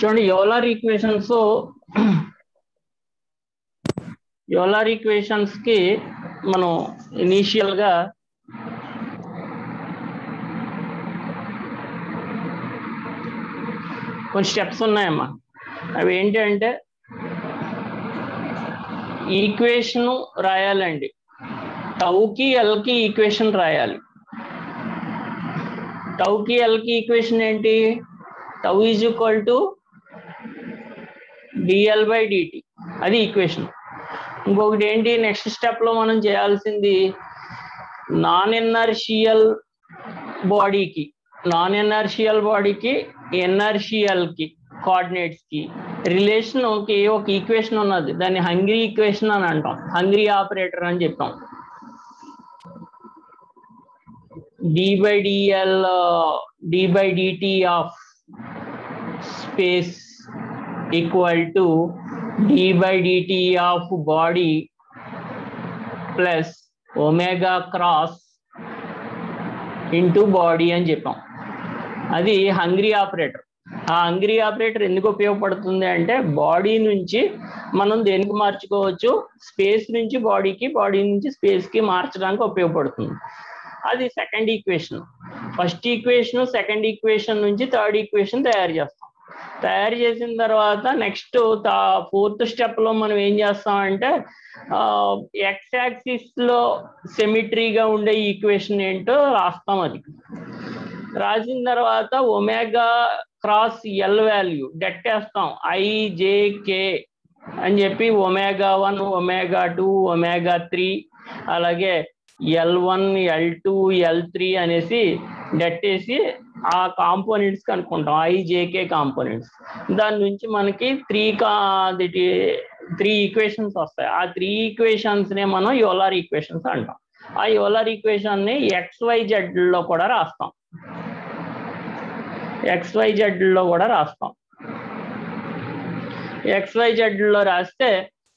చూడండి Euler equations Euler ఈక్వేషన్స్కి మనం ఇనీషియల్గా కొన్ని స్టెప్స్ ఉన్నాయమ్మా. అవి ఏంటంటే అంటే ఈక్వేషన్ రాయాలండి. టౌకి ఎల్కి ఈక్వేషన్ రాయాలి. టౌకి ఎల్కి ఈక్వేషన్ ఏంటి? Tau is equal to DL by DT అది ఈక్వేషన్ ఇంకొకటి ఏంటి? నెక్స్ట్ స్టెప్లో మనం చేయాల్సింది నాన్ ఎనర్షియల్ బాడీకి నాన్ ఎనర్షియల్ బాడీకి ఎనర్షియల్కి. కోఆర్డినేట్స్కి రిలేషన్ ఓకే ఒక ఈక్వేషన్ ఉన్నది. దాన్ని హంగ్రీ ఈక్వేషన్ అని అంటాం. హంగ్రీ ఆపరేటర్ అని చెప్పాం d by dL d by dt of space equal to d by dt of body plus omega cross into body అని చెప్పాం. అది హంగ్రీ ఆపరేటర్ ఆ హంగ్రీ ఆపరేటర్ ఎందుకు ఉపయోగపడుతుంది అంటే బాడీ నుంచి మనం దేనికి మార్చుకోవచ్చు? స్పేస్ నుంచి బాడీకి బాడీ నుంచి స్పేస్కి మార్చడానికి ఉపయోగపడుతుంది. అది second equation first equation second equation నుంచి థర్డ్ ఈక్వేషన్ తయారు చేస్తాం. తయారు చేసిన తర్వాత నెక్స్ట్ ఫోర్త్ స్టెప్లో మనం ఏం చేస్తామంటే ఎక్స్ యాక్సిస్లో సెమిట్రీగా ఉండే ఈక్వేషన్ ఏంటో రాస్తాం అది. రాసిన తర్వాత ఒమేగా క్రాస్ ఎల్ వాల్యూ డెట్టేస్తాం ఐజేకే అని చెప్పి omega one omega two omega three అలాగే L one L two L three అనేసి డెట్టేసి ఆ కాంపోనెంట్స్ కనుక్కుంటాం ఐజేకే కాంపోనెంట్స్ దాని నుంచి మనకి త్రీ కా త్రీ ఈక్వేషన్స్ వస్తాయి. ఆ త్రీ ఈక్వేషన్స్ నే మనం యోలార్ ఈక్వేషన్స్ అంటాం. ఆ యోలార్ ఈక్వేషన్ని ఎక్స్ వై జెడ్లో కూడా రాస్తాం. ఎక్స్ వై జెడ్లో కూడా రాస్తాం. ఎక్స్ వై జెడ్లో రాస్తే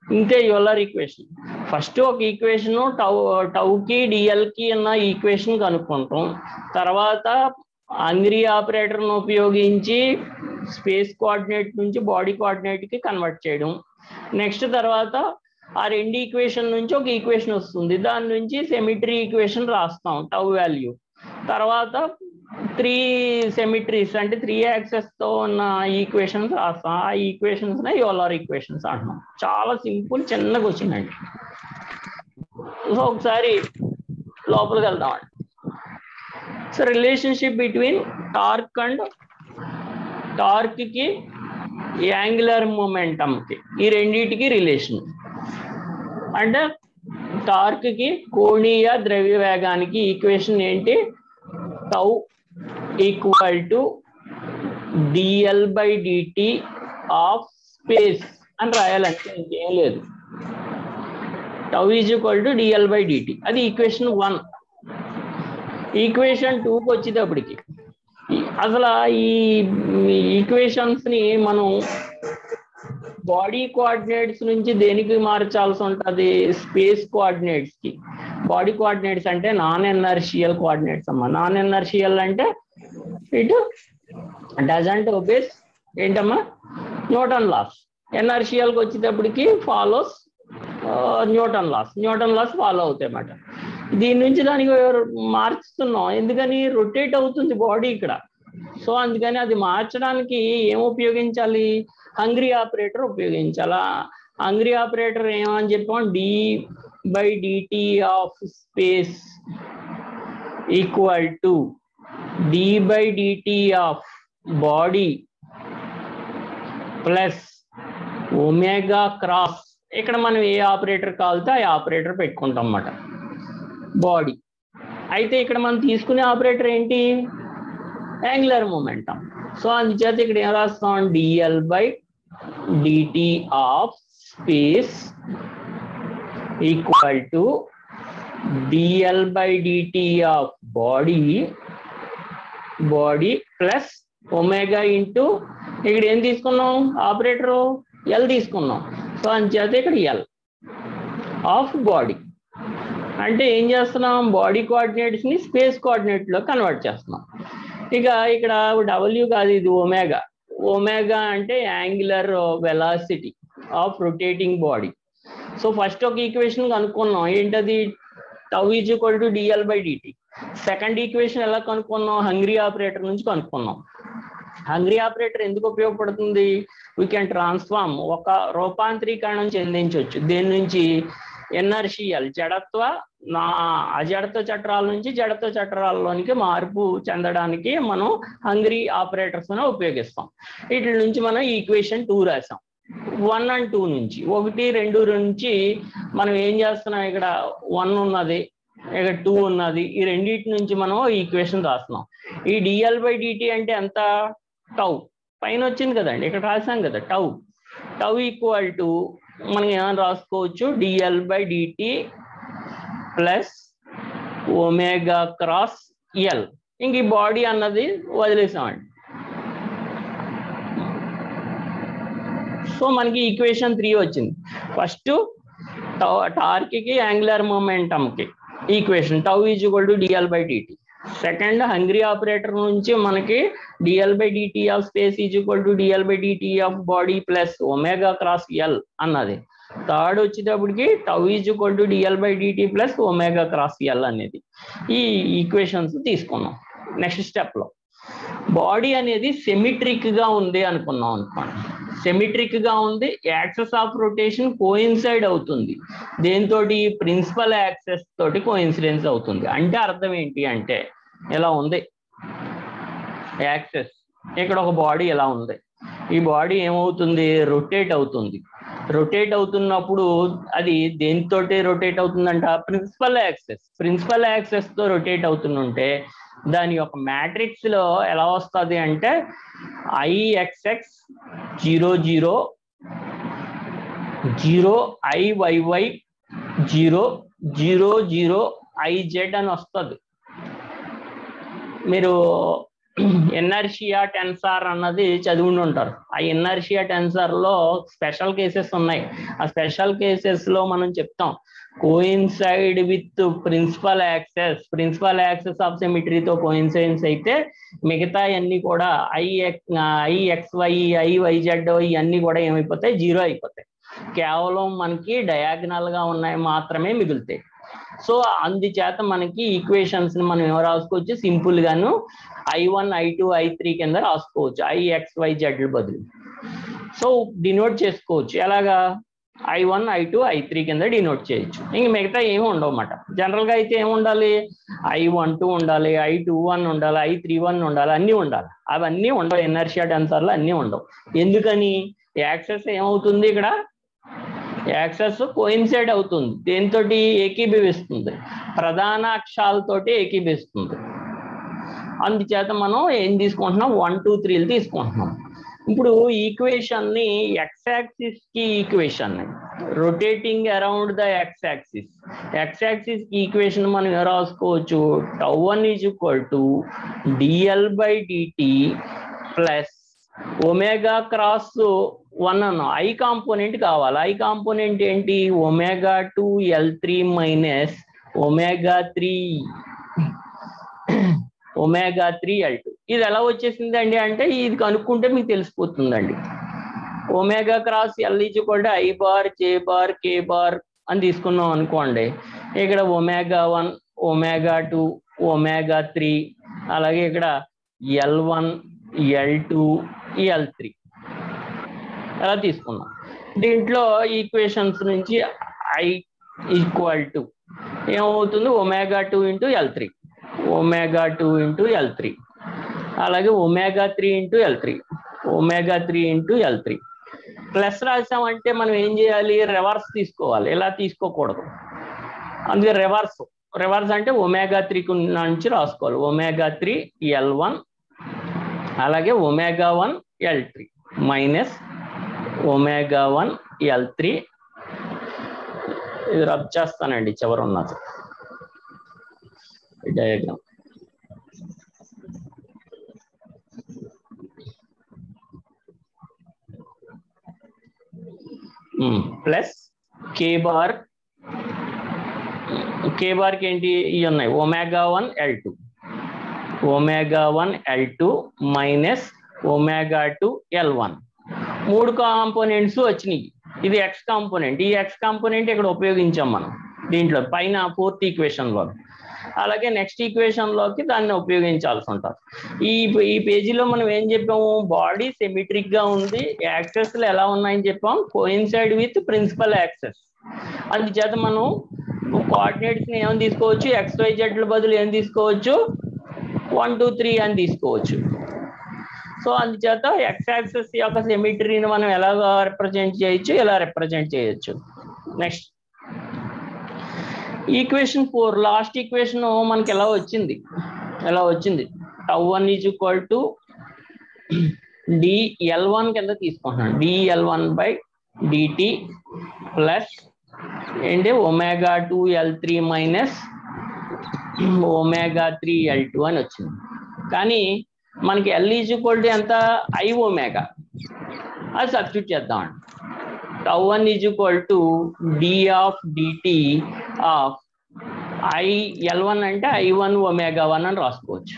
ఇంకే యోలార్ ఈక్వేషన్ ఫస్ట్ ఒక ఈక్వేషన్ టౌ టౌకి డిఎల్కి అన్న ఈక్వేషన్ కనుక్కుంటాం. తర్వాత అంగ్రీ ఆపరేటర్ను ఉపయోగించి స్పేస్ కోఆర్డినేట్ నుంచి బాడీ కోఆర్డినేట్కి కన్వర్ట్ చేయడం. నెక్స్ట్ తర్వాత ఆ రెండు ఈక్వేషన్ నుంచి ఒక ఈక్వేషన్ వస్తుంది. దాని నుంచి సెమిట్రీ ఈక్వేషన్ రాస్తాం టవ్ వాల్యూ. తర్వాత త్రీ సెమిట్రీస్ అంటే త్రీ యాక్సెస్తో ఉన్న ఈక్వేషన్స్ రాస్తాం. ఆ ఈక్వేషన్స్ యోలార్ ఈక్వేషన్స్ అంటున్నాం. చాలా సింపుల్ చిన్న క్వశ్చన్ అండి. సో ఒకసారి లోపలికి వెళ్దామండి. So relationship between torque and టార్క్కి angular మూమెంటమ్కి ఈ రెండింటికి రిలేషన్ అంటే టార్క్కి కోణీయ ద్రవ్య వేగానికి ఈక్వేషన్ ఏంటి? Tau equal to dL by dt of space అని రాయాలంటే ఇంకేం లేదు. Tau is equal to dL by dt అది ఈక్వేషన్ వన్ ఈక్వేషన్ టూకి వచ్చేటప్పటికి. అసలు ఈ ఈక్వేషన్స్ని మనం బాడీ కోఆర్డినేట్స్ నుంచి దేనికి మార్చాల్సి ఉంటుంది? స్పేస్ కోఆర్డినేట్స్కి. బాడీ కోఆర్డినేట్స్ అంటే నాన్ ఎనర్షియల్ కోఆర్డినేట్స్ అమ్మా. నాన్ ఎనర్షియల్ అంటే ఇటు డజంట్ ఒబేస్ ఏంటమ్మా? Newton laws. ఎనర్షియల్కి వచ్చేటప్పటికి follows Newton laws. Newton laws follow అవుతాయి అన్నమాట దీని నుంచి దానికి మార్చుతున్నాం? ఎందుకని? రొటేట్ అవుతుంది బాడీ ఇక్కడ. సో అందుకని అది మార్చడానికి ఏం ఉపయోగించాలి? హంగ్రీ ఆపరేటర్ ఉపయోగించాలా? హంగ్రీ ఆపరేటర్ ఏమని చెప్పాం? D by dt of space equal to d by dt of body plus omega cross ఇక్కడ మనం ఏ ఆపరేటర్ కావాలితే ఆ ఆపరేటర్ పెట్టుకుంటాం అన్నమాట. బాడీ అయితే ఇక్కడ మనం తీసుకునే ఆపరేటర్ ఏంటి? యాంగులర్ మూమెంటం సో అందుచేత ఇక్కడ ఏం రాస్తాం? DL by dt of space equal to dL by dt of body body plus omega into ఇక్కడ ఏం తీసుకున్నాం? ఆపరేటరు ఎల్ తీసుకున్నాం. సో అందుచేత ఇక్కడ ఎల్ ఆఫ్ బాడీ అంటే ఏం చేస్తున్నాం? బాడీ కోఆర్డినేట్స్ని స్పేస్ కోఆర్డినేట్లో కన్వర్ట్ చేస్తున్నాం. ఇక ఇక్కడ డబ్ల్యూ కాదు ఇది ఒమేగా ఒమేగా అంటే angular velocity of rotating body so first ఒక ఈక్వేషన్ కనుక్కున్నాం. ఏంటది? Tau is equal to dL by dt second equation ఎలా కనుక్కున్నాం? హంగ్రీ ఆపరేటర్ నుంచి కనుక్కున్నాం. హంగ్రీ ఆపరేటర్ ఎందుకు ఉపయోగపడుతుంది? వీ కెన్ ట్రాన్స్ఫార్మ్ ఒక రూపాంతరీకరణం చెందించవచ్చు దేని నుంచి? ఎన్ఆర్షియల్ జడత్వ నా అజడత్వ చట్రాల నుంచి జడతో చట్రాల్లోనికి మార్పు చెందడానికి మనం హంగ్రీ ఆపరేటర్స్ ఉపయోగిస్తాం. వీటి నుంచి మనం ఈక్వేషన్ టూ రాసాం వన్ అండ్ టూ నుంచి. ఒకటి రెండు నుంచి మనం ఏం చేస్తున్నాం ఇక్కడ? వన్ ఉన్నది ఇక్కడ టూ ఉన్నది. ఈ రెండింటి నుంచి మనం ఈక్వేషన్ రాస్తున్నాం. ఈ డిఎల్ బై డిటి అంటే ఎంత? టౌ. పైన వచ్చింది కదండి ఇక్కడ రాసాం కదా టౌ. టౌ ఈక్వల్ టు మనం ఏమైనా రాసుకోవచ్చు? DL by dt plus omega cross L ఇంక ఈ బాడీ అన్నది వదిలేసామండి సో మనకి ఈక్వేషన్ త్రీ వచ్చింది ఫస్ట్ టార్క్కి angular మొమెంటంకి equation tau is equal to dL by dt second hungry operator నుంచి మనకి dL by dt of space is equal to dL by dt of body plus omega cross L అన్నది. Third వచ్చేటప్పటికి tau is equal to dL by dt plus omega cross L అనేది ఈ equations తీసుకున్నాం next స్టెప్లో. Body అనేది సెమిట్రిక్గా ఉంది అనుకున్నాం అనుకోండి. సెమిట్రిక్గా ఉంది యాక్సెస్ ఆఫ్ రొటేషన్ కోయిన్సైడ్ అవుతుంది. దేంతో ప్రిన్సిపల్ యాక్సెస్ తోటి కోయిన్సిడెన్స్ అవుతుంది. అంటే అర్థం ఏంటి అంటే ఇలా ఉంది? యాక్సెస్. ఇక్కడ ఒక బాడీ ఎలా ఉంది? ఈ బాడీ ఏమవుతుంది? రొటేట్ అవుతుంది. రొటేట్ అవుతున్నప్పుడు అది దేనితోటి రొటేట్ అవుతుందంట? Principal axes. ప్రిన్సిపల్ యాక్సెస్తో రొటేట్ అవుతుంటే దాని యొక్క మ్యాట్రిక్స్లో ఎలా వస్తుంది అంటే Ixx zero zero zero Iyy zero zero zero Iz అని వస్తుంది. మీరు ఎన్ఆర్షియా టెన్సార్ అన్నది చదివి ఉంటారు. ఆ ఎన్ఆర్షియా టెన్సార్లో స్పెషల్ కేసెస్ ఉన్నాయి. ఆ స్పెషల్ కేసెస్లో మనం చెప్తాం. Coincide with principal axes principal axes of సెమిటరీతో coincides అయితే మిగతా అన్ని కూడా ఐఎక్స్ ఐఎక్స్వై ఐవైజెడ్ ఇవన్నీ కూడా ఏమైపోతాయి? జీరో అయిపోతాయి. కేవలం మనకి డయాగ్నల్గా ఉన్నాయి మాత్రమే మిగులుతాయి. సో అందుచేత మనకి ఈక్వేషన్స్ని మనం ఎవరు రాసుకోవచ్చు? సింపుల్ గాను I one I two I three కింద రాసుకోవచ్చు. ఐ ఎక్స్ వై జెడ్ బదులు. సో డినోట్ చేసుకోవచ్చు. ఎలాగా? I one I two I three కింద డినోట్ చేయొచ్చు. ఇంక మిగతా ఏమి ఉండవు జనరల్గా జనరల్గా అయితే ఏమి ఉండాలి? ఐ వన్ టూ ఉండాలి. ఐ టూ వన్ ఉండాలి. ఐ త్రీ వన్ ఉండాలి. అన్నీ ఉండాలి. అవన్నీ ఉండవు. ఎన్ఆర్షియా టెన్సర్లు అన్నీ ఉండవు. ఎందుకని? యాక్సెస్ ఏమవుతుంది ఇక్కడ? యాక్సెస్ కోయిన్సైడ్ అవుతుంది. దేంతో ఏకీభవిస్తుంది. ప్రధాన అక్షాలతోటి ఏకీభవిస్తుంది. అందుచేత మనం ఏం తీసుకుంటున్నాం? వన్ టూ త్రీలు తీసుకుంటున్నాం. ఇప్పుడు ఈక్వేషన్ని X యాక్సిస్కి equation. Rotating around the X axis X యాక్సిస్కి equation మనం ఎలా రాసుకోవచ్చు? Tau one is equal to DL by DT plus omega cross one అన్న ఐ కాంపోనెంట్ కావాలి. ఐ కాంపోనెంట్ ఏంటి? Omega two L three minus omega three omega three L two. ఇది ఎలా వచ్చేసింది అండి అంటే ఇది కనుక్కుంటే మీకు తెలిసిపోతుందండి. Omega cross L equal I bar J bar K bar అని తీసుకున్నాం అనుకోండి. ఇక్కడ omega one omega two omega three అలాగే ఇక్కడ L one L two L three అలా తీసుకున్నాం. దీంట్లో ఈక్వేషన్స్ నుంచి ఐ ఈక్వల్ టు ఏమవుతుంది? Omega two into L three omega two into L three అలాగే omega three into L three omega three into L three plus రాసామంటే మనం ఏం చేయాలి? Reverse తీసుకోవాలి. ఇలా తీసుకోకూడదు? అందుకే రివర్స్ రివర్స్ అంటే ఒమేగా త్రీ నుంచి రాసుకోవాలి. ఒమేగా త్రీ ఎల్ వన్ అలాగే omega one L three minus omega one L three. ఇది రబ్ చేస్తానండి చివరి ఉన్నది. Diagram plus K bar K బార్కి ఏంటి ఇవి ఉన్నాయి? Omega one L two. Omega one L two minus omega two L one. మూడు components వచ్చినాయి. ఇది ఎక్స్ కాంపోనెంట్. ఈ ఎక్స్ కాంపోనెంట్ ఇక్కడ ఉపయోగించాం మనం దీంట్లో పైన ఫోర్త్ ఈక్వేషన్లో అలాగే నెక్స్ట్ ఈక్వేషన్లోకి దాన్ని ఉపయోగించాల్సి ఉంటుంది. ఈ ఈ పేజీలో మనం ఏం చెప్పాము? బాడీ సెమిట్రిక్గా ఉంది. యాక్సెస్లు ఎలా ఉన్నాయని చెప్పాం? కోయిన్సైడ్ విత్ ప్రిన్సిపల్ యాక్సెస్ అందుచేత మనం కోఆర్డినేట్స్ని ఏమని తీసుకోవచ్చు? ఎక్స్ వై జెడ్ల బదులు ఏం తీసుకోవచ్చు? వన్ టూ త్రీ అని తీసుకోవచ్చు. సో అందుచేత ఎక్స్ యాక్సెస్ యొక్క సెమిటరీని మనం ఎలా రిప్రజెంట్ చేయొచ్చు ఎలా రిప్రజెంట్ చేయొచ్చు. Next equation four last equation మనకి ఎలా వచ్చింది? ఎలా వచ్చింది? Tau one is equal to DL one కింద తీసుకుంటున్నాను. DL one by DT plus ఏంటి omega two L three minus omega three L two అని వచ్చింది. కానీ మనకి ఎల్ ఈజ్ ఈక్వల్ టు ఎంత? ఐ ఒమేగా అది సబ్స్టిట్యూట్ చేద్దాం tau one is equal to D of DT of I L one అంటే I one omega one అని రాసుకోవచ్చు.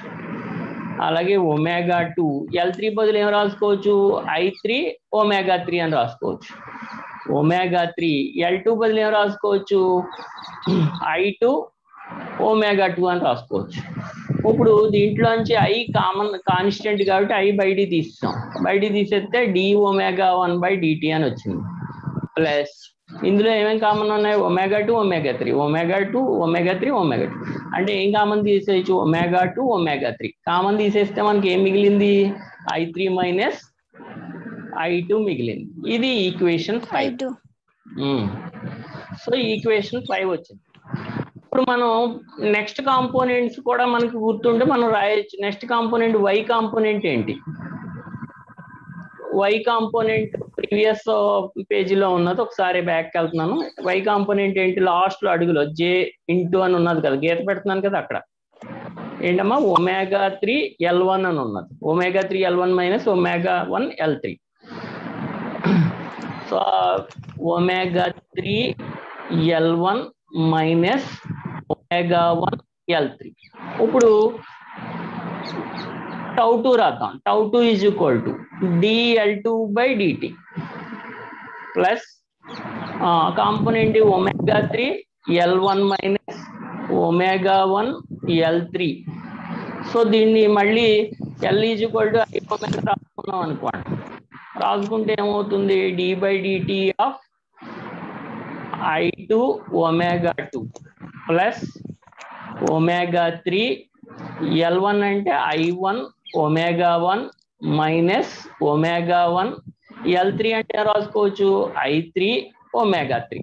అలాగే ఒమేగా టూ ఎల్ త్రీ బదులు ఏం రాసుకోవచ్చు? ఐ త్రీ ఒమేగా త్రీ అని రాసుకోవచ్చు. ఒమేగా త్రీ ఎల్ టూ బదులు ఏం రాసుకోవచ్చు? ఐ టూ ఒమేగా టూ అని రాసుకోవచ్చు. ఇప్పుడు దీంట్లోంచి ఐ కామన్ కాన్స్టెంట్ కాబట్టి ఐ బయటి తీస్తాం. బయటి తీసేస్తే D omega one by DT అని వచ్చింది. ప్లస్ ఇందులో ఏమేమి కామన్ ఉన్నాయి? Omega two omega three omega two omega three omega two అంటే ఏం కామన్ తీసేయచ్చు? Omega two omega three common తీసేస్తే మనకి ఏం మిగిలింది? I three minus I two మిగిలింది. ఇది equation five so equation five వచ్చింది. ఇప్పుడు మనం నెక్స్ట్ కాంపోనెంట్స్ కూడా మనకి గుర్తుంటే మనం రాయొచ్చు. నెక్స్ట్ కాంపోనెంట్ వై కాంపోనెంట్ ఏంటి? వై కాంపోనెంట్ ప్రీవియస్ పేజీలో ఉన్నది. ఒకసారి బ్యాక్ వెళ్తున్నాను. వై కాంపోనెంట్ ఏంటి? లాస్ట్లో అడుగులో జే ఇంటూ అని ఉన్నది కదా. గీత పెడుతున్నాను కదా అక్కడ. ఏంటమ్మా? ఒమేగా త్రీ ఎల్ వన్ అని ఉన్నది. Omega three L one minus omega one L three so omega three L one minus omega one L three. ఇప్పుడు టౌ టూ రాద్దాం. Tau two is equal to DL two by DT plus component omega three L one minus omega one L three. So దీన్ని మళ్ళీ L is equal to I omega రాసుకున్నాం అనుకోండి. రాసుకుంటే ఏమవుతుంది? D by DT of I two omega two. Plus omega three L one అంటే I one omega one minus omega one. L three అంటే రాసుకోవచ్చు? I three omega three.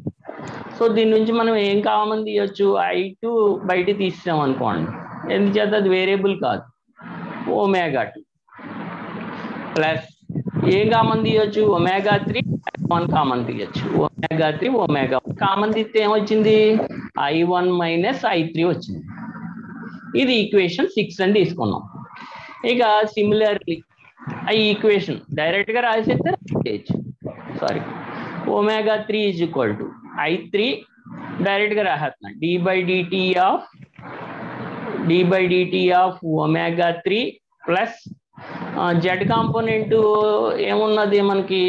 So దీని నుంచి మనం ఏం కామన్ తీయొచ్చు? ఐ టూ బయట తీసాం అనుకోండి. ఎందుచేత? అది వేరియబుల్ కాదు. Omega two. ప్లస్ ఏం కామన్ తీయొచ్చు? ఒమేగా త్రీ వన్ కామన్ తీయొచ్చు. ఒమేగా త్రీ ఒమేగా కామన్ తీస్తే ఏమొచ్చింది? I one minus I three వచ్చింది. ఇది ఈక్వేషన్ సిక్స్ అని తీసుకున్నాం. ఇక సిమిలర్లీ ఆ ఈక్వేషన్ డైరెక్ట్గా రాసేస్తే చేయొచ్చు sorry omega three is equal to I three. డైరెక్ట్గా రాసేస్తున్నాను D by DT of D by DT of omega three plus Z component ఏమున్నది మనకి?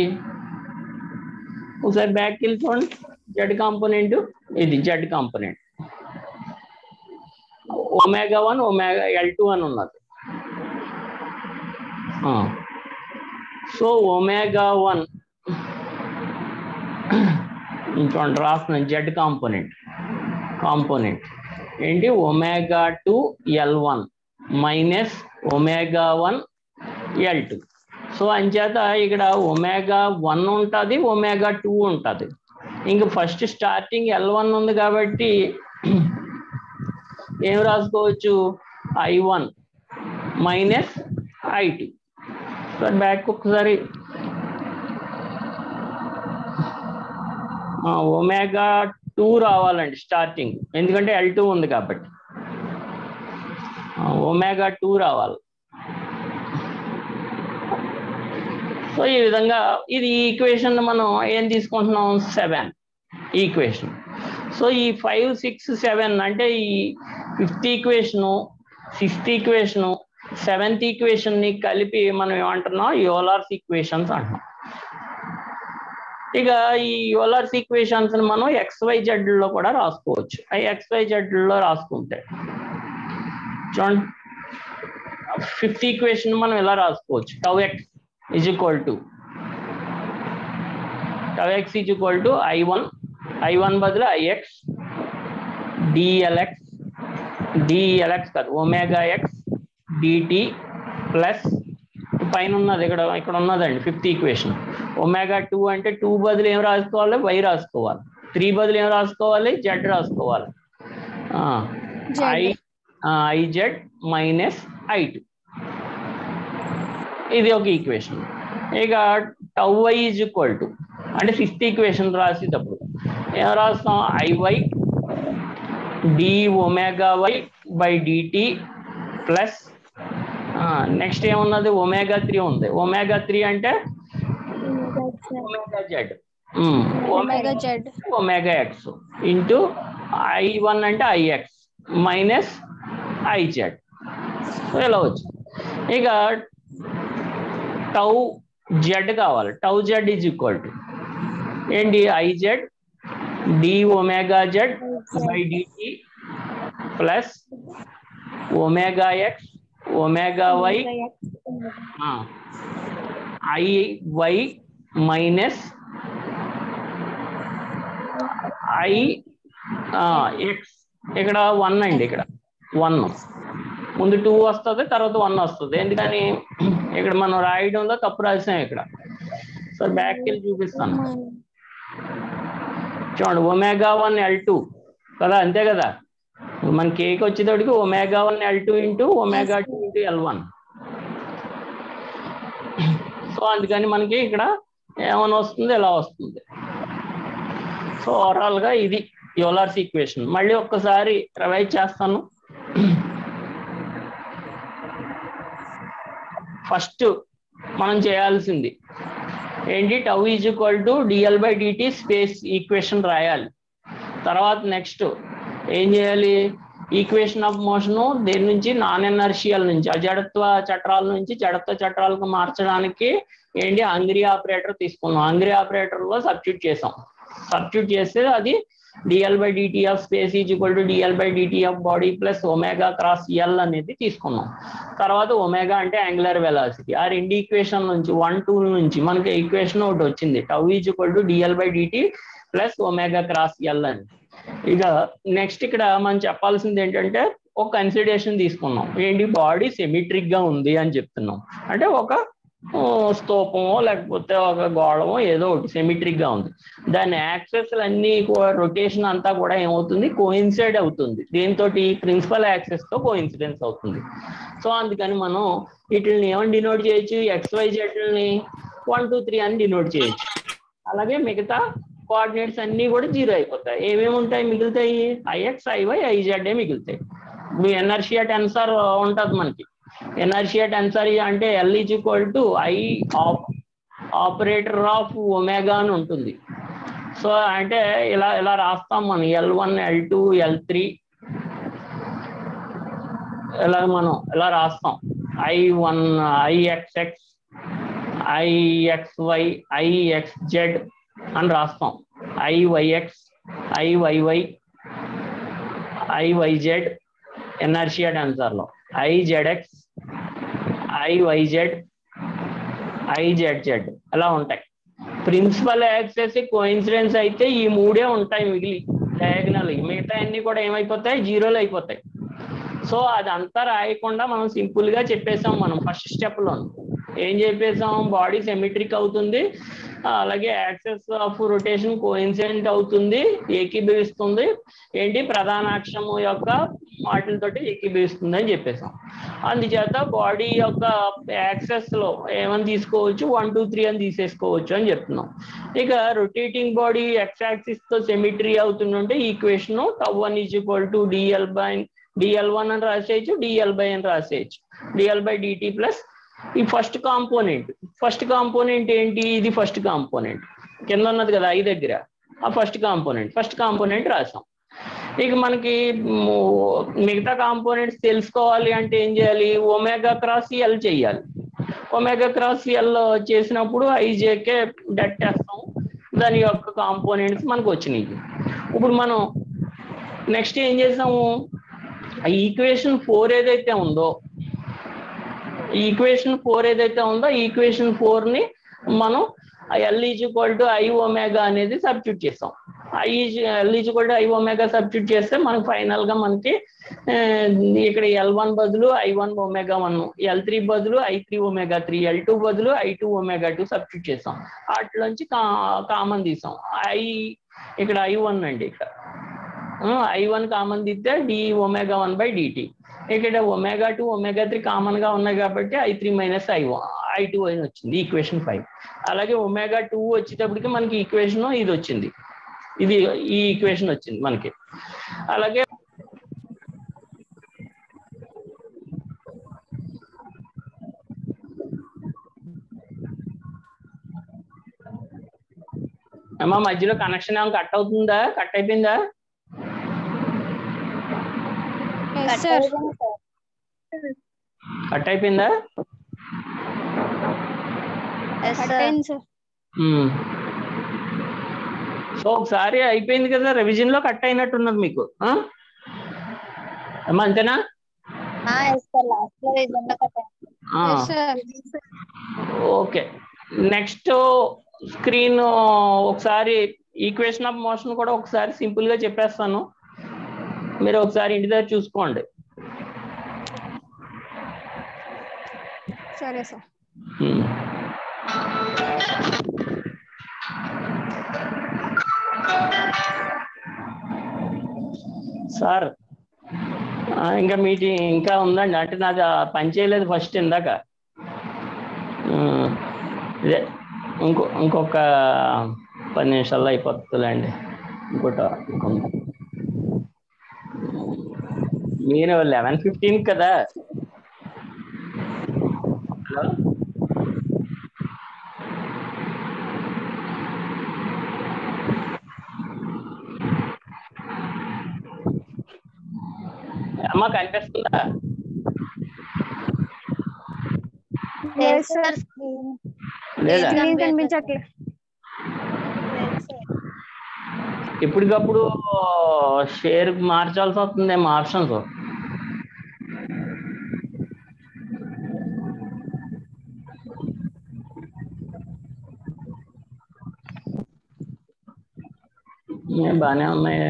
ఒకసారి బ్యాక్ వెళ్ళి చూడండి జెడ్ కాంపోనెంట్? ఇది Z component. Omega one omega L two అని ఉన్నది. So omega one. చూడండి రాస్తున్నాను జెడ్ కాంపోనెంట్. కాంపోనెంట్. ఏంటి? Omega two L one. Minus omega one L two so అంచేత ఇక్కడ ఒమేగా వన్ ఉంటుంది ఒమేగా టూ ఉంటుంది. ఇంక ఫస్ట్ స్టార్టింగ్ ఎల్ వన్ ఉంది కాబట్టి ఏం రాసుకోవచ్చు? I one minus I two sir back ఒకసారి. ఒమేగా టూ రావాలండి స్టార్టింగ్ ఎందుకంటే ఎల్ టూ ఉంది కాబట్టి. ఒమేగా టూ రావాలి. సో ఈ విధంగా ఇది ఈక్వేషన్ మనం ఏం తీసుకుంటున్నాం? సెవెన్ ఈక్వేషన్ సో ఈ ఫైవ్ సిక్స్ సెవెన్ అంటే ఈ fifth equation sixth equation seventh ఈక్వేషన్ని కలిపి మనం ఏమంటున్నాం? యోలార్స్ ఈక్వేషన్స్ అంటున్నాం. ఇక ఈ యోలార్స్ ఈక్వేషన్స్ని మనం ఎక్స్వై జెడ్లో కూడా రాసుకోవచ్చు. అవి ఎక్స్వై జెడ్లో రాసుకుంటే. చూడండి. ఫిఫ్త్ ఈక్వేషన్ మనం ఇలా రాసుకోవచ్చు? Tau X is equal to tau X is equal to I one I one బదులు ఐఎక్స్ డిఎల్ఎక్స్ డిఎల్ఎక్స్ కాదు ఒమేగా ఎక్స్ డిటి ప్లస్ పైన ఉన్నది ఇక్కడ ఇక్కడ ఉన్నదండి ఫిఫ్త్ ఈక్వేషన్ ఒమేగా టూ అంటే టూ బదులు ఏం రాసుకోవాలి వై రాసుకోవాలి త్రీ బదులు ఏం రాసుకోవాలి జెడ్ రాసుకోవాలి I IZ minus I two ఇది ఒక ఈక్వేషన్ ఇక tau Y is equal to అంటే ఫిఫ్త్ ఈక్వేషన్ రాసేటప్పుడు ఏం రాస్తాం? IY D omega Y by DT plus next ఏమున్నది? ఒమేగా త్రీ ఉంది. ఒమేగా త్రీ అంటే omega Z omega Z omega X into I one అంటే ఐఎక్స్ మైనస్ ఐజెడ్ ఇలా వచ్చు ఇక టౌ జెడ్ కావాలి. Tau Z is equal to ఏంటి? IZ D omega Z by DT plus omega X omega Y I Y minus I X ఇక్కడ one అండి ఇక్కడ. One ముందు టూ వస్తుంది తర్వాత వన్ వస్తుంది. ఎందుకని? ఇక్కడ మనం రాయడంలో తప్పు రాసాం ఇక్కడ. సో బ్యాక్ వెళ్ళి చూపిస్తాను. చూడండి ఒమేగా వన్ ఎల్ టూ కదా అంతే కదా? మన కేక్ వచ్చేటప్పటికి omega one L two into omega two into L one so అందుకని మనకి ఇక్కడ ఏమైనా వస్తుంది ఎలా వస్తుంది? సో ఓవరాల్గా ఇది యోలార్స్ ఈక్వేషన్ మళ్ళీ ఒక్కసారి రివైజ్ చేస్తాను. ఫస్ట్ మనం చేయాల్సింది. ఏంటి? Tau is equal to DL by DT space equation రాయాలి. తర్వాత నెక్స్ట్ ఏం చేయాలి? ఈక్వేషన్ ఆఫ్ మోషన్ దేని నుంచి? నాన్ ఎనర్షియల్ నుంచి. అజడత్వ చట్రాల నుంచి జడత్వ చట్రాలకు మార్చడానికి ఏంటి? హంగ్రీ ఆపరేటర్ తీసుకున్నాం. హంగ్రీ ఆపరేటర్లో సబ్స్టిట్యూట్ చేసాం. సబ్స్టిట్యూట్ చేస్తే అది DL by DT of space is equal to DL by DT of body plus omega cross L అనేది తీసుకున్నాం. తర్వాత ఒమేగా అంటే యాంగులర్ వెలాసిటీ ఆ రెండు ఈక్వేషన్ నుంచి వన్ టూ నుంచి మనకి ఈక్వేషన్ ఒకటి వచ్చింది. Tau is equal to DL by DT plus omega cross L అని. ఇక నెక్స్ట్ ఇక్కడ మనం చెప్పాల్సింది ఏంటంటే ఒక కన్సిడరేషన్ తీసుకున్నాం. ఏంటి? బాడీ సెమిట్రిక్గా ఉంది అని చెప్తున్నాం. అంటే ఒక స్తూపమో లేకపోతే ఒక గోళమో ఏదో ఒకటి సెమిట్రిక్గా ఉంది. దాని యాక్సెస్ అన్ని రొటేషన్ అంతా కూడా ఏమవుతుంది? కోయిన్సైడ్ అవుతుంది. దీంతో ప్రిన్సిపల్ యాక్సెస్తో కోయిన్సిడెన్స్ అవుతుంది. సో అందుకని మనం వీటిని ఏమని డినోట్ చేయొచ్చు? ఎక్స్వై జెడ్ని వన్ టూ త్రీ అని డినోట్ చేయొచ్చు. అలాగే మిగతా కోఆర్డినేట్స్ అన్ని కూడా జీరో అయిపోతాయి. ఏమేమి ఉంటాయి? మిగులుతాయి? ఐఎక్స్ ఐవై ఐజెడ్ఏ మిగులుతాయి. మీ ఎనర్షియా టెన్సర్ ఉంటుంది మనకి. ఎనర్షియా టెన్సర్ అంటే L is equal to I operator of omega అని ఉంటుంది. సో అంటే ఇలా ఇలా రాస్తాం మనం. L one L two L three ఇలా మనం ఇలా రాస్తాం. ఐ వన్ ఐఎక్స్ఎక్స్ ఐఎక్స్వై ఐఎక్స్జెడ్ అని రాస్తాం. ఐవైఎక్స్ ఐవైవై ఐవైజెడ్ ఎనర్షియా డాన్సర్లో ఐజెడ్ఎక్స్ ఐవైజెడ్ ఐజెడ్జెడ్ అలా ఉంటాయి. ప్రిన్సిపల్ యాక్సెస్ కోయిన్సిడెన్స్ అయితే ఈ మూడే ఉంటాయి మిగిలి. డయాగ్నల్ మిగతా అన్ని కూడా ఏమైపోతాయి? జీరోలు అయిపోతాయి. సో అదంతా రాయకుండా మనం సింపుల్గా చెప్పేసాం మనం ఫస్ట్ స్టెప్లో ఏం చెప్పేసాం? బాడీ సెమిట్రిక్ అవుతుంది. అలాగే యాక్సెస్ ఆఫ్ రొటేషన్ కోఇన్సిడెంట్ అవుతుంది. ఏకీభవిస్తుంది ఏంటి? ప్రధాన అక్షము యొక్క వాటితోటి ఏకీభవిస్తుంది అని చెప్పేసాం అందుచేత బాడీ యొక్క యాక్సెస్లో ఏమని తీసుకోవచ్చు? వన్ టూ త్రీ అని తీసేసుకోవచ్చు అని చెప్తున్నాం. ఇక రొటేటింగ్ బాడీ ఎక్స్ యాక్సిస్తో సెమిట్రీ అవుతుందంటే equation tau one is equal to DL by DL one అని రాసేయచ్చు డిఎల్ బై అని రాసేయచ్చు. డిఎల్ బై డిటి ప్లస్ ఈ ఫస్ట్ కాంపోనెంట్ ఫస్ట్ కాంపోనెంట్ ఏంటి? ఇది ఫస్ట్ కాంపోనెంట్ కింద ఉన్నది కదా ఐ దగ్గర. ఆ ఫస్ట్ కాంపోనెంట్ ఫస్ట్ కాంపోనెంట్ రాసాం. ఇక మనకి మిగతా కాంపోనెంట్స్ తెలుసుకోవాలి అంటే ఏం చేయాలి? ఒమేగా క్రాస్ ఎల్ చేయాలి. ఒమేగా క్రాస్ ఎల్ చేసినప్పుడు ఐజేకే డెట్ చేస్తాం దాని యొక్క కాంపోనెంట్స్ మనకు వచ్చినాయి. ఇప్పుడు మనం నెక్స్ట్ ఏం చేసాము? ఈక్వేషన్ ఫోర్ ఏదైతే ఉందో ఈక్వేషన్ ఫోర్ ఏదైతే ఉందో ఈక్వేషన్ ఫోర్ని మనం L is equal to I omega అనేది సబ్స్టిట్యూట్ చేస్తాం. I L to I omega substitute చేస్తే మనకి ఫైనల్గా మనకి ఇక్కడ ఎల్ వన్ బదులు I one omega one L three బదులు I three omega three L two బదులు I two omega two substitute చేస్తాం. వాటిలోంచి కామన్ తీసాం ఐ ఇక్కడ ఐ వన్ అండి ఇక్కడ. ఐ వన్ కామన్ తీస్తే D omega one by DT ఇక్కడ ఒమేగా టూ ఒమేగా త్రీ కామన్గా ఉన్నాయి కాబట్టి I three minus I I two అని వచ్చింది ఈక్వేషన్ ఫైవ్ అలాగే ఒమేగా టూ వచ్చేటప్పటికి మనకి ఈక్వేషన్ ఇది వచ్చింది. ఇది ఈ ఈక్వేషన్ వచ్చింది మనకి. అలాగే అమ్మా మధ్యలో కనెక్షన్ ఏమైనా కట్ అవుతుందా? కట్ అయిపోయిందా? కట్ అయిపోయిందా కట్ అయింది సార్ మ్మ్. సో ఒకసారి అయిపోయింది కదా రివిజన్లో కట్ అయినట్టున్నది మీకు ఆ? అమ్మా అంతేనా లాస్ట్లో రీజన్ ఆ, yes sir okay next screen ఒకసారి ఈక్వేషన్ ఆఫ్ మోషన్ కూడా ఒకసారి సింపుల్గా చెప్పేస్తాను. మీరు ఒకసారి ఇంటి దగ్గర చూసుకోండి. సరే సార్ సార్. ఇంకా మీటింగ్ ఇంకా ఉందండి. అంటే నాది పని చేయలేదు ఫస్ట్ ఇందాక. ఇదే ఇంకో ఇంకొక పది నిమిషాల్లో అయిపోతుందండి ఇంకోట మీరు లెవెన్ ఫిఫ్టీన్ కదా. హలో? అమ్మ కనిపిస్తుందా? సార్ ఇప్పటికప్పుడు షేర్ మార్చాల్సి వస్తుందేమో ఆప్షన్స్ బాగానే ఉన్నాయి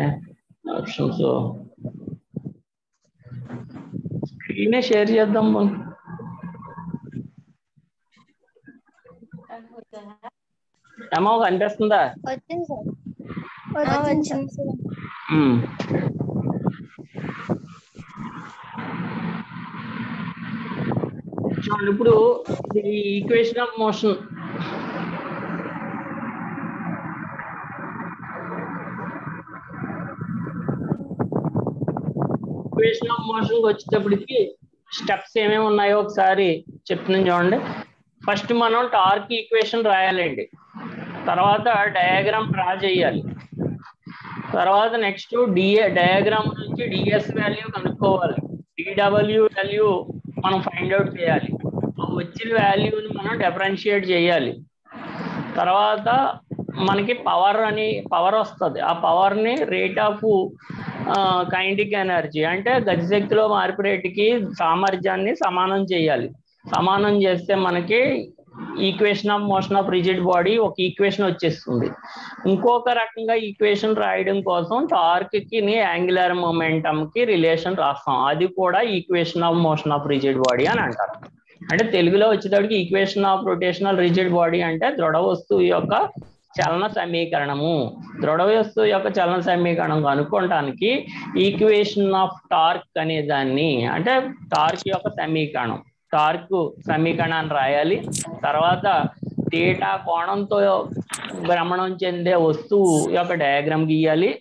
ఆప్షన్స్. స్క్రీనే షేర్ చేద్దాం పోనీ. ఏమో కనిపిస్తుందా. చూడండి ఇప్పుడు ఈక్వేషన్ ఆఫ్ మోషన్. మోషన్కి వచ్చేటప్పటికి స్టెప్స్ ఏమేమి ఉన్నాయో ఒకసారి చెప్తున్నాను చూడండి. ఫస్ట్ మనం టార్క్ ఈక్వేషన్ రాయాలండి. తర్వాత డయాగ్రామ్ డ్రా చేయాలి. తర్వాత నెక్స్ట్ డిఏ డయాగ్రామ్ నుంచి డిఎస్ వాల్యూ కనుక్కోవాలి. డిడబ్ల్యూ వాల్యూ మనం ఫైండ్ అవుట్ చేయాలి. వచ్చిన వాల్యూని మనం డిఫరెన్షియేట్ చేయాలి. తర్వాత మనకి పవర్ అని పవర్ వస్తుంది. ఆ పవర్ని రేట్ ఆఫ్ కైండిక్ ఎనర్జీ. అంటే గతిశక్తిలో మార్పు రేటుకి సామర్థ్యాన్ని సమానం చేయాలి. సమానం చేస్తే మనకి equation of motion of rigid body ఒక ఈక్వేషన్ వచ్చేస్తుంది. ఇంకొక రకంగా ఈక్వేషన్ రాయడం కోసం టార్క్కి యాంగులర్ మొమెంటమ్కి రిలేషన్ రాస్తాం. అది కూడా equation of motion of rigid body అని అంటారు. అంటే తెలుగులో వచ్చేటప్పటికి equation of rotational rigid body అంటే దృఢ వస్తువు యొక్క చలన సమీకరణము. దృఢ వస్తువు యొక్క చలన సమీకరణం కనుక్కోవటానికి ఈక్వేషన్ ఆఫ్ టార్క్ అనే దాన్ని అంటే టార్క్ యొక్క సమీకరణం. టార్క్ సమీకరణాన్ని రాయాలి. తర్వాత తేటా కోణంతో భ్రమణం చెందే వస్తువు యొక్క డయాగ్రామ్ గీయాలి.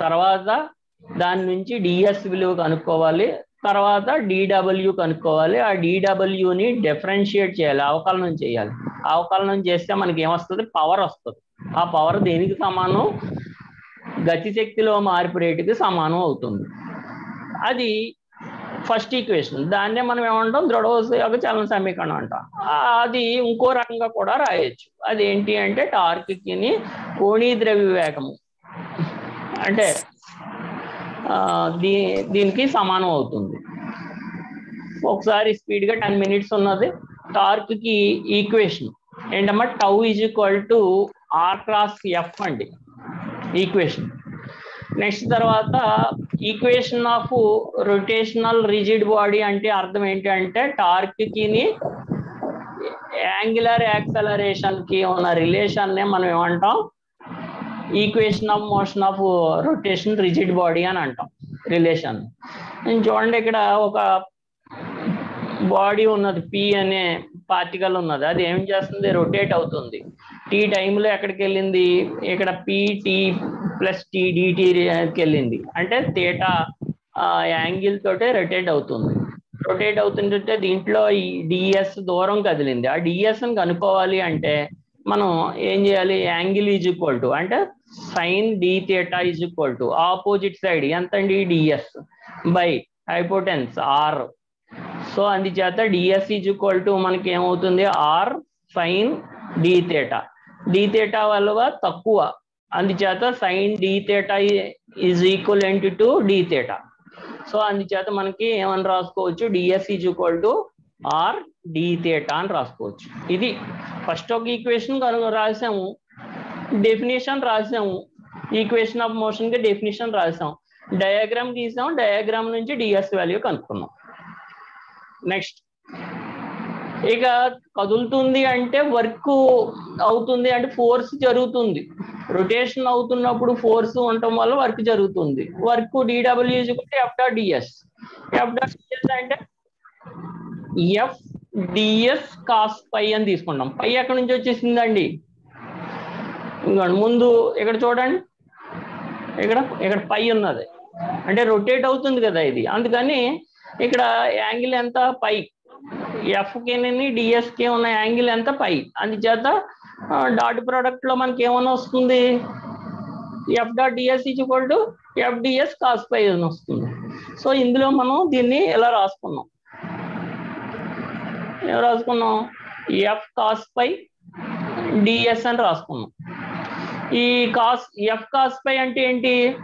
తర్వాత దాని నుంచి డిఎస్ విలువ కనుక్కోవాలి. తర్వాత డిడబ్ల్యూ కనుక్కోవాలి. ఆ డిడబ్ల్యూని డిఫరెన్షియేట్ చేయాలి. అవకలనం చేయాలి. అవకలనం చేస్తే మనకి ఏమొస్తుంది పవర్ వస్తుంది. ఆ పవర్ దేనికి సమానం? గతి శక్తిలో మార్పు రేటుకి సమానం అవుతుంది. అది ఫస్ట్ ఈక్వేషన్ దాన్నే మనం ఏమంటాం? దృఢోత్సాహక చలన సమీకరణం అంటాం. అది ఇంకో రకంగా కూడా రాయొచ్చు. అదేంటి అంటే టార్క్కి కోణీ ద్రవ్య వేగము అంటే దీ దీనికి సమానం అవుతుంది. ఒకసారి స్పీడ్గా టెన్ మినిట్స్ ఉన్నది. టార్క్కి ఈక్వేషన్ ఏంటమ్మా? Tau is equal to R cross F అండి. ఈక్వేషన్ నెక్స్ట్ తర్వాత equation of rotational rigid body అంటే అర్థం ఏంటంటే టార్క్ యాంగులర్ యాక్సలరేషన్కి ఉన్న రిలేషన్ నే మనం ఏమంటాం? Equation of motion of rotation rigid body అని అంటాం. రిలేషన్ చూడండి ఇక్కడ ఒక బాడీ ఉన్నది పి అనే పార్టికల్ ఉన్నది. అది ఏం చేస్తుంది? రొటేట్ అవుతుంది. టీ టైంలో ఎక్కడికి వెళ్ళింది ఇక్కడ పి ప్లస్ టీ డిటి వెళ్ళింది అంటే తేటా యాంగిల్ తోటే రొటేట్ అవుతుంది. రొటేట్ అవుతుంటే దీంట్లో ఈ డిఎస్ దూరం కదిలింది. ఆ డిఎస్ని కనుక్కోవాలి అంటే మనం ఏం చేయాలి? యాంగిల్ ఈజ్ ఈక్వల్ టు అంటే sine d theta is equal to opposite side ఎంత అండి? Ds by hypotenuse r so అందుచేత డిఎస్ ఈజ్ ఈక్వల్ టు మనకి ఏమవుతుంది? R sine d theta d theta వల్ల తక్కువ. అందుచేత sine d theta is equal to d theta so అందుచేత మనకి ఏమని రాసుకోవచ్చు? Ds is equal to r d theta అని రాసుకోవచ్చు. ఇది ఫస్ట్ ఒక ఈక్వేషన్ రాసాము డెఫినేషన్ రాసాము ఈక్వేషన్ ఆఫ్ మోషన్కి డెఫినేషన్ రాసాం డయాగ్రామ్ గీసాం డయాగ్రామ్ నుంచి డిఎస్ వాల్యూ కనుక్కున్నాం. నెక్స్ట్. ఇక కదులుతుంది అంటే వర్క్ అవుతుంది అంటే ఫోర్స్ జరుగుతుంది. రొటేషన్ అవుతున్నప్పుడు ఫోర్స్ ఉండటం వల్ల వర్క్ జరుగుతుంది. Work DW f dot ds f dot ds అంటే ఎఫ్ డిఎస్ కాస్ పై అని తీసుకుంటాం. పై ఎక్కడి నుంచి వచ్చేసిందండి? ఇంకోండి ముందు ఇక్కడ చూడండి. ఇక్కడ ఇక్కడ పై ఉన్నది. అంటే రొటేట్ అవుతుంది కదా ఇది. అందుకని ఇక్కడ యాంగిల్ ఎంత? పై. ఎఫ్ కేని డిఎస్కి ఉన్న యాంగిల్ ఎంత? పై. అందుచేత డాట్ ప్రోడక్ట్లో మనకి ఏమైనా వస్తుంది? F dot ds equal to f ds cos phi అని వస్తుంది. సో ఇందులో మనం దీన్ని ఎలా రాసుకున్నాం? ఎలా రాసుకున్నాం? ఎఫ్ కాస్ పై డిఎస్ అని రాసుకున్నాం. ఈ కాస్ ఎఫ్ కాస్ పై అంటే ఏంటి?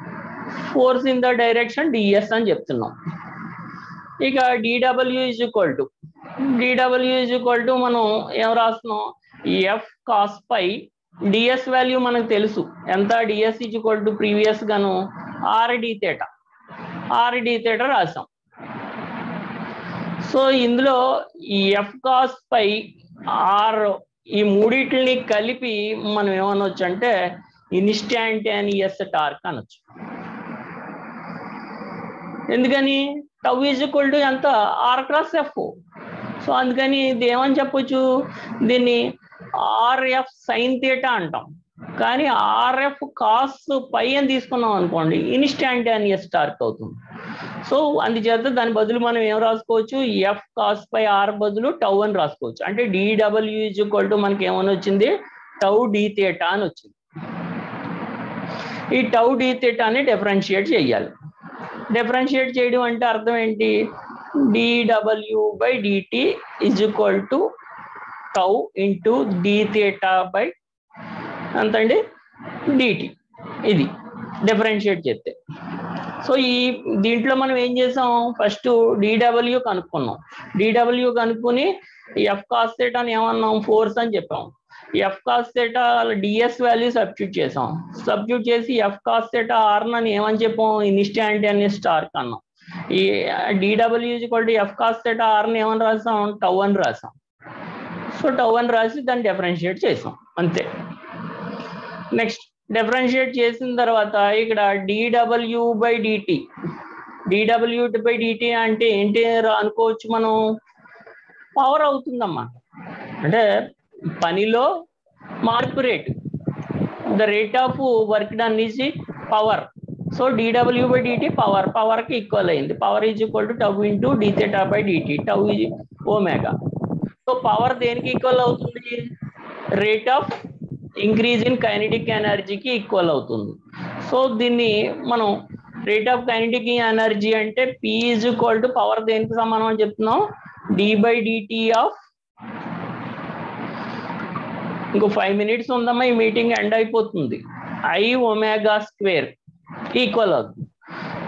Force in the direction DS అని చెప్తున్నాం. ఇక DW is equal to DW is equal to మనం ఏం రాస్తున్నాం? F cos phi DS value మనకు తెలుసు. ఎంత? DS is equal to previous గాను ఆర్డి తేట ఆర్డి తేట రాసాం. సో ఇందులో ఈ ఎఫ్ కాస్ పై ఆర్ ఈ మూడిటిని కలిపి మనం ఏమనొచ్చు అంటే ఇన్స్టాంటేనియస్ టార్క్ అనొచ్చు. ఎందుకని? టవ్ ఈజ్ ఈక్వల్ టు ఎంత? ఆర్ క్రాస్ ఎఫ్ సో అందుకని ఇది ఏమని చెప్పొచ్చు? దీన్ని ఆర్ఎఫ్ సైన్ థియేటా అంటాం. కానీ ఆర్ఎఫ్ కాస్ పై అని తీసుకున్నాం అనుకోండి ఇన్స్టాంటేనియస్ టార్క్ అవుతుంది. సో అందుచేత దాని బదులు మనం ఏం రాసుకోవచ్చు? ఎఫ్ కాస్ పై ఆర్ బదులు టౌ అని రాసుకోవచ్చు. అంటే డిడబ్ల్యూ ఈజ్ ఈక్వల్ టు మనకి ఏమని వచ్చింది? టౌ డి థియేటా అని వచ్చింది. ఈ టౌ డి థియేటాని డిఫరెన్షియేట్ చేయాలి. డిఫరెన్షియేట్ చేయడం అంటే అర్థం ఏంటి? DW by dt is equal to tau into d theta by అంతండి DT ఇది డిఫరెన్షియేట్ చేస్తే. సో ఈ దీంట్లో మనం ఏం చేసాం? ఫస్ట్ డిడబ్ల్యూ కనుక్కున్నాం. డిడబ్ల్యూ కనుక్కుని ఎఫ్ కాస్తేట్ అని ఏమన్నాం? ఫోర్స్ అని చెప్పాం. F cos cos theta ds value substitute చేసాం సబ్స్టిట్యూట్ చేసి ఎఫ్ కాస్ తేటా ఆర్ అని ఏమని చెప్పాం? ఇన్స్టాంటీ అని స్టార్ అన్నాం. ఈ DW equal to f cos theta ఆర్ని ఏమని రాసాం? టౌ అని రాసాం. సో టౌ అని రాసి దాన్ని డిఫరెన్షియేట్ చేసాం అంతే. నెక్స్ట్ డిఫరెన్షియేట్ చేసిన తర్వాత ఇక్కడ DW by DT DW by DT అంటే ఏంటి అనుకోవచ్చు మనం? పవర్ అవుతుందమ్మా. అంటే పనిలో మార్పు rate. The rate of work done is power so DW by DT power పవర్కి equal అయింది. Power is equal to tau into d theta by DT tau is omega so power దేనికి ఈక్వల్ అవుతుంది? Rate of increase in kinetic ఎనర్జీకి equal అవుతుంది. So దీన్ని మనం rate of kinetic energy అంటే P is equal to power దేనికి సమానం అని చెప్తున్నాం? డి బై డిటి ఆఫ్ ఇంకో ఫైవ్ మినిట్స్ ఉందమ్మా ఈ మీటింగ్ ఎండ్ అయిపోతుంది. ఐ ఒమేగా స్క్వేర్ ఈక్వల్ అవుతుంది.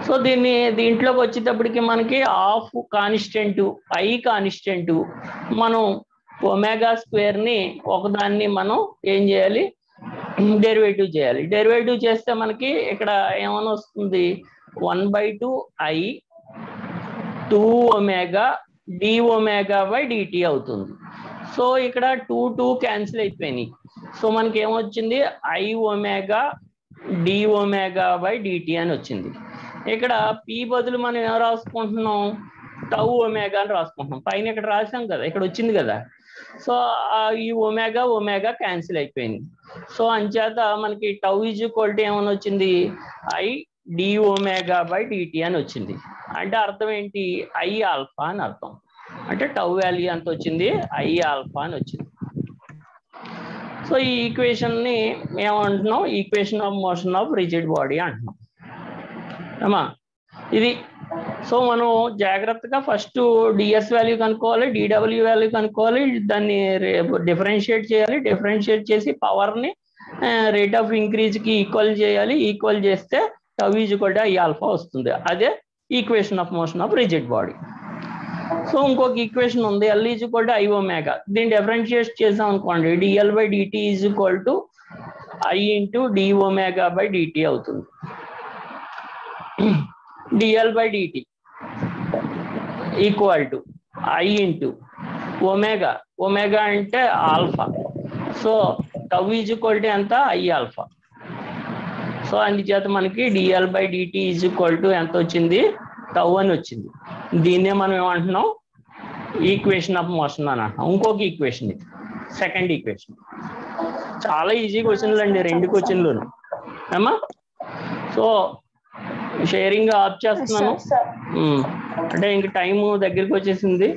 సో దీన్ని దీంట్లోకి వచ్చేటప్పటికి మనకి ఆఫ్ కాన్స్టెంట్ ఐ కాన్స్టెంట్ మనం ఒమేగా స్క్వేర్ని ఒకదాన్ని మనం ఏం చేయాలి? డెరివేటివ్ చేయాలి. డెరివేటివ్ చేస్తే మనకి ఇక్కడ ఏమైనా వస్తుంది? One by two I two omega d omega by dt అవుతుంది. సో ఇక్కడ టూ టూ క్యాన్సిల్ అయిపోయినాయి. సో మనకి ఏమొచ్చింది I omega d omega by dt అని వచ్చింది. ఇక్కడ పి బదులు మనం ఏం రాసుకుంటున్నాం? టౌ ఒమేగా అని రాసుకుంటున్నాం. పైన ఇక్కడ రాసాం కదా ఇక్కడ వచ్చింది కదా. సో ఈ ఒమేగా ఒమేగా క్యాన్సిల్ అయిపోయింది సో అంచేత మనకి టౌ ఈజ్ ఈక్వల్ ఏమని వచ్చింది? I d omega by dt అని వచ్చింది. అంటే అర్థం ఏంటి? ఐ ఆల్ఫా అని అర్థం. అంటే టౌ వాల్యూ ఎంత వచ్చింది? ఐ ఆల్ఫా అని వచ్చింది. సో ఈ ఈక్వేషన్ని ఏమంటున్నాం equation of motion of rigid body అంటున్నాం. అమ్మా ఇది సో మనం జాగ్రత్తగా ఫస్ట్ డిఎస్ వాల్యూ కనుక్కోవాలి డిడబ్ల్యూ వాల్యూ కనుక్కోవాలి దాన్ని డిఫరెన్షియేట్ చేయాలి డిఫరెన్షియేట్ చేసి పవర్ని రేట్ ఆఫ్ ఇంక్రీజ్కి ఈక్వల్ చేయాలి ఈక్వల్ చేస్తే టవ్ ఈజ్ కూడా ఈ ఆల్ఫా వస్తుంది. అదే equation of motion of rigid body so ఇంకొక ఈక్వేషన్ ఉంది. L is equal to I omega దీన్ని డిఫరెన్షియేట్ చేసాం అనుకోండి. Dl by dt is equal to I into d omega by dt అవుతుంది. Dl by dt equal to I into omega omega అంటే alpha so tau is equal to ఎంత? I alpha so అందుచేత మనకి dl by dt is equal to ఎంత వచ్చింది? Tau అని వచ్చింది. దీన్నే మనం ఏమంటున్నాం? ఈక్వేషన్ ఆఫ్ మోషన్ అని అంటున్నాం. ఇంకొక ఈక్వేషన్ ఇది. సెకండ్ ఈక్వేషన్ చాలా ఈజీ క్వశ్చన్లు అండి రెండు క్వశ్చన్లు ఏమా సో షేరింగ్ ఆఫ్ చేస్తున్నాను. అంటే ఇంక టైం దగ్గరికి వచ్చేసింది.